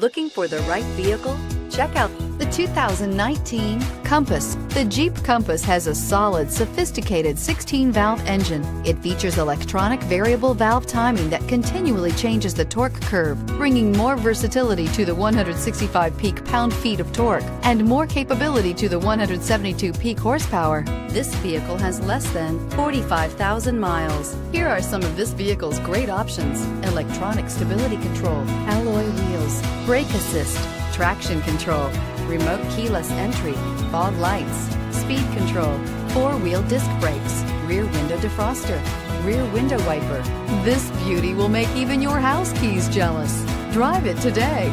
Looking for the right vehicle? Check out the 2019 Compass. The Jeep Compass has a solid, sophisticated 16 valve engine. It features electronic variable valve timing that continually changes the torque curve, bringing more versatility to the 165 peak pound feet of torque and more capability to the 172 peak horsepower. This vehicle has less than 45,000 miles. Here are some of this vehicle's great options electronic stability control, alloy wheels, brake assist traction control, remote keyless entry, fog lights, speed control, four-wheel disc brakes, rear window defroster, rear window wiper. This beauty will make even your house keys jealous. Drive it today.